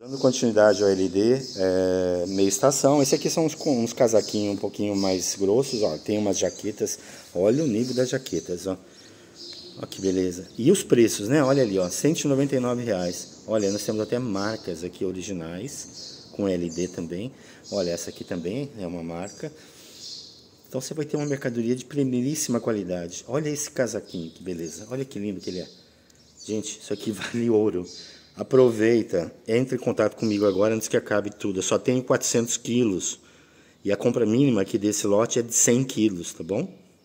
Dando continuidade ao LD, é, meia estação. Esse aqui são uns, uns casaquinhos um pouquinho mais grossos, ó. Tem umas jaquetas. Olha o nível das jaquetas, ó. Ó que beleza. E os preços, né? Olha ali, ó. 199 reais. Olha, nós temos até marcas aqui originais, com LD também. Olha, essa aqui também é uma marca. Então você vai ter uma mercadoria de primeiríssima qualidade. Olha esse casaquinho, que beleza. Olha que lindo que ele é. Gente, isso aqui vale ouro. Aproveita, entre em contato comigo agora antes que acabe tudo. Eu só tenho 400 quilos. E a compra mínima aqui desse lote é de 100 quilos, tá bom?